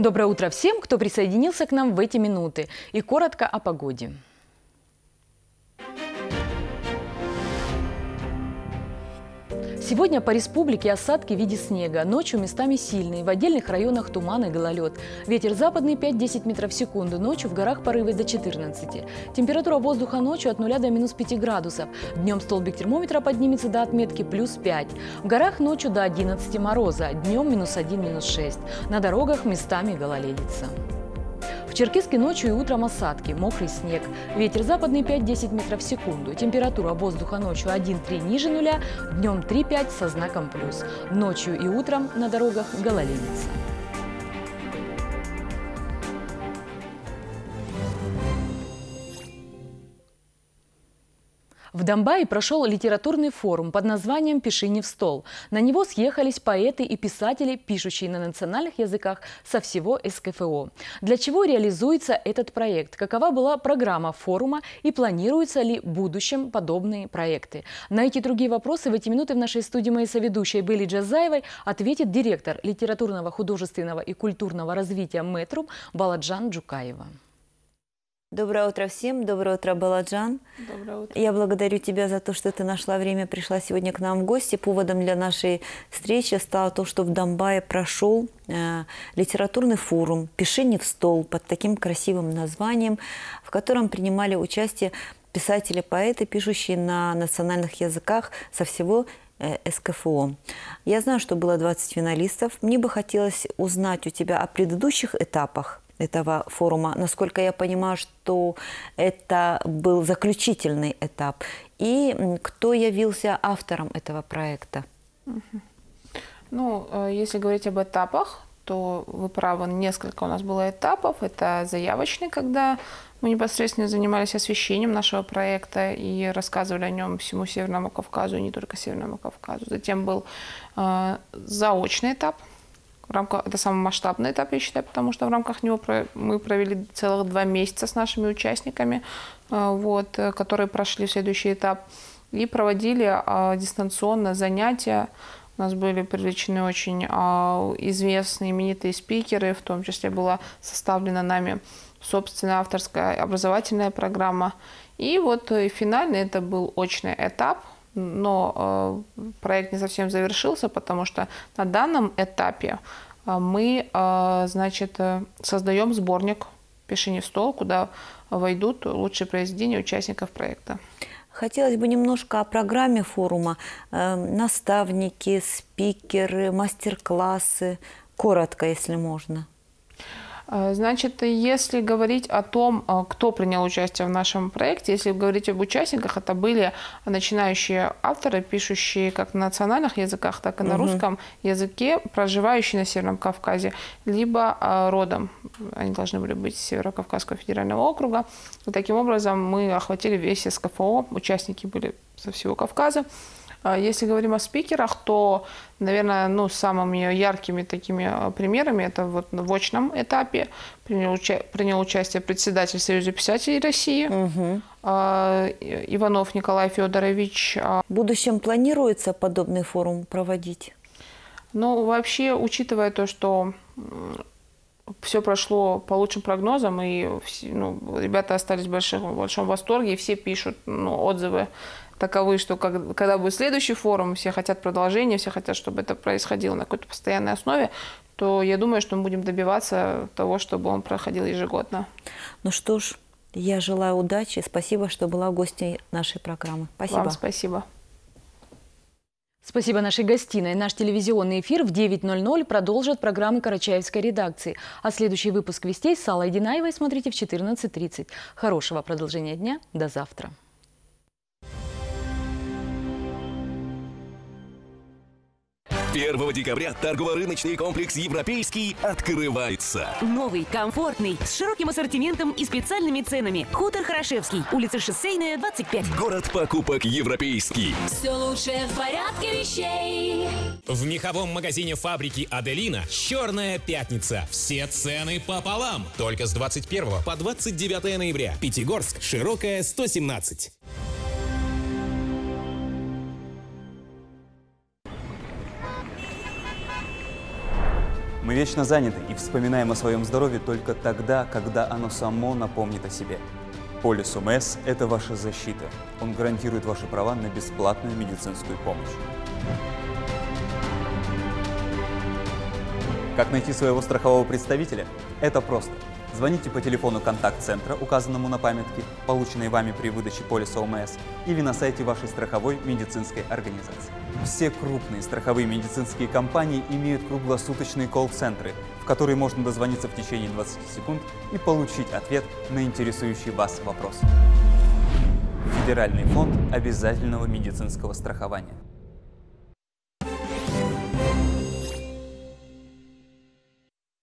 Доброе утро всем, кто присоединился к нам в эти минуты. И коротко о погоде. Сегодня по республике осадки в виде снега. Ночью местами сильные. В отдельных районах туман и гололед. Ветер западный 5-10 метров в секунду. Ночью в горах порывы до 14. Температура воздуха ночью от 0 до минус 5 градусов. Днем столбик термометра поднимется до отметки плюс 5. В горах ночью до 11 мороза. Днем минус 1, минус 6. На дорогах местами гололедица. В Черкеске ночью и утром осадки, мокрый снег. Ветер западный 5-10 метров в секунду. Температура воздуха ночью 1-3 ниже нуля, днем 3-5 со знаком плюс. Ночью и утром на дорогах гололедица. В Донбайе прошел литературный форум под названием «Пиши не в стол». На него съехались поэты и писатели, пишущие на национальных языках со всего СКФО. Для чего реализуется этот проект? Какова была программа форума и планируются ли в будущем подобные проекты? На эти другие вопросы в эти минуты в нашей студии моей соведущей были Джазаевой ответит директор литературного, художественного и культурного развития «Метрум» Баладжан Джукаева. Доброе утро всем. Доброе утро, Баладжан. Доброе утро. Я благодарю тебя за то, что ты нашла время, пришла сегодня к нам в гости. Поводом для нашей встречи стало то, что в Донбайе прошел э, литературный форум «Пиши не в стол» под таким красивым названием, в котором принимали участие писатели, поэты, пишущие на национальных языках со всего э, СКФО. Я знаю, что было 20 финалистов. Мне бы хотелось узнать у тебя о предыдущих этапах этого форума. Насколько я понимаю, что это был заключительный этап. И кто явился автором этого проекта? Ну, э, если говорить об этапах, то вы правы, несколько у нас было этапов. Это заявочный, когда мы непосредственно занимались освещением нашего проекта и рассказывали о нем всему Северному Кавказу, и не только Северному Кавказу. Затем был э, заочный этап, в рамках, это самый масштабный этап, я считаю, потому что в рамках него мы провели целых два месяца с нашими участниками, э, вот, э, которые прошли следующий этап, и проводили а, дистанционно занятия. У нас были привлечены очень а, известные, именитые спикеры, в том числе была составлена нами собственная авторская образовательная программа. И вот э, финальный это был очный этап, но э, проект не совсем завершился, потому что на данном этапе э, мы, э, значит, создаем сборник «Пиши в стол», куда войдут лучшие произведения участников проекта. Хотелось бы немножко о программе форума. Наставники, спикеры, мастер-классы. Коротко, если можно. Э, значит, если говорить о том, э, кто принял участие в нашем проекте, если говорить об участниках, это были начинающие авторы, пишущие как на национальных языках, так и на угу. русском языке, проживающие на Северном Кавказе, либо э, родом. Они должны были быть Северо-Кавказского федерального округа. И таким образом мы охватили весь СКФО, участники были со всего Кавказа. А если говорим о спикерах, то, наверное, ну, самыми яркими такими а, примерами это вот в очном этапе принял, уча принял участие председатель Союза писателей России угу. Иванов Николай Федорович. В будущем планируется подобный форум проводить? Ну, вообще, учитывая то, что все прошло по лучшим прогнозам, и ну, ребята остались в большом, в большом восторге, и все пишут ну, отзывы таковы, что как, когда будет следующий форум, все хотят продолжения, все хотят, чтобы это происходило на какой-то постоянной основе, то я думаю, что мы будем добиваться того, чтобы он проходил ежегодно. Ну что ж, я желаю удачи. Спасибо, что была гостьей нашей программы. Спасибо. Вам спасибо. Спасибо нашей гостиной. Наш телевизионный эфир в 9.00 продолжит программы Карачаевской редакции. А следующий выпуск «Вестей» с Аллой Динаевой смотрите в 14.30. Хорошего продолжения дня. До завтра. 1 декабря торгово-рыночный комплекс «Европейский» открывается. Новый, комфортный, с широким ассортиментом и специальными ценами. Хутор Хорошевский, улица Шоссейная, 25. Город покупок «Европейский». Все лучшее в порядке вещей. В меховом магазине фабрики «Аделина» «Черная пятница». Все цены пополам. Только с 21 по 29 ноября. Пятигорск, Широкая, 117. Мы вечно заняты и вспоминаем о своем здоровье только тогда, когда оно само напомнит о себе. Полис ОМС – это ваша защита. Он гарантирует ваши права на бесплатную медицинскую помощь. Как найти своего страхового представителя? Это просто. Звоните по телефону контакт-центра, указанному на памятке, полученной вами при выдаче полиса ОМС, или на сайте вашей страховой медицинской организации. Все крупные страховые медицинские компании имеют круглосуточные колл-центры, в которые можно дозвониться в течение 20 секунд и получить ответ на интересующий вас вопрос. Федеральный фонд обязательного медицинского страхования.